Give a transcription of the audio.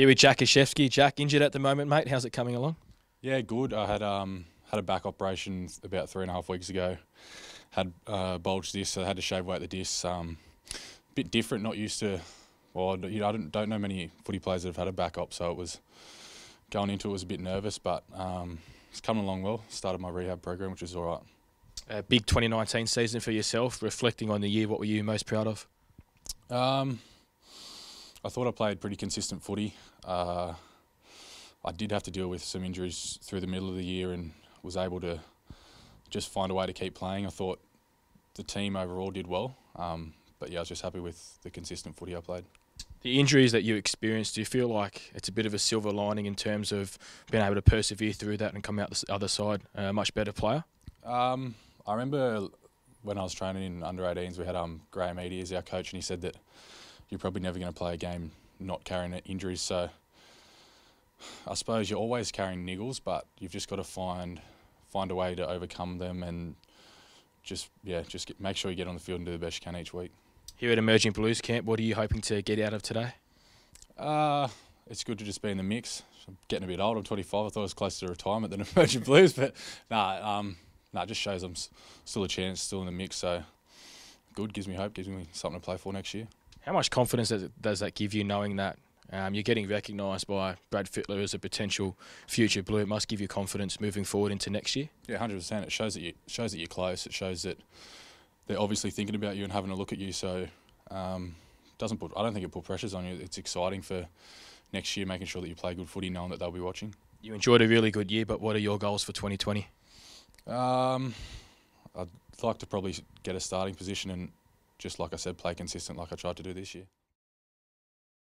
Here with Jack Gosiewski. Jack, injured at the moment, mate. How's it coming along? Yeah, good. I had um had a back operation about three and a half weeks ago. Had uh, bulged disc, so I had to shave away the discs. Um, bit different. Not used to. Well, you know, I don't, don't know many footy players that have had a back op, so it was going into it was a bit nervous, but um, it's coming along well. Started my rehab program, which is all right. A big 2019 season for yourself. Reflecting on the year, what were you most proud of? Um, I thought I played pretty consistent footy. Uh, I did have to deal with some injuries through the middle of the year and was able to just find a way to keep playing. I thought the team overall did well, um, but yeah, I was just happy with the consistent footy I played. The injuries that you experienced, do you feel like it's a bit of a silver lining in terms of being able to persevere through that and come out the other side a much better player? Um, I remember when I was training in under 18s, we had um, Graham Eadie as our coach, and he said that you're probably never going to play a game not carrying injuries. So I suppose you're always carrying niggles, but you've just got to find find a way to overcome them and just yeah, just get, make sure you get on the field and do the best you can each week. Here at Emerging Blues Camp, what are you hoping to get out of today? Uh, it's good to just be in the mix. I'm getting a bit old. I'm 25. I thought I was closer to retirement than Emerging Blues, but nah, um, nah, it just shows I'm still a chance, still in the mix. So good, gives me hope, gives me something to play for next year. How much confidence does, it, does that give you, knowing that um, you're getting recognised by Brad Fittler as a potential future Blue? It must give you confidence moving forward into next year. Yeah, hundred percent. It shows that you shows that you're close. It shows that they're obviously thinking about you and having a look at you. So um, doesn't put. I don't think it put pressures on you. It's exciting for next year, making sure that you play good footy, knowing that they'll be watching. You enjoyed a really good year, but what are your goals for 2020? Um, I'd like to probably get a starting position and just like I said, play consistent like I tried to do this year.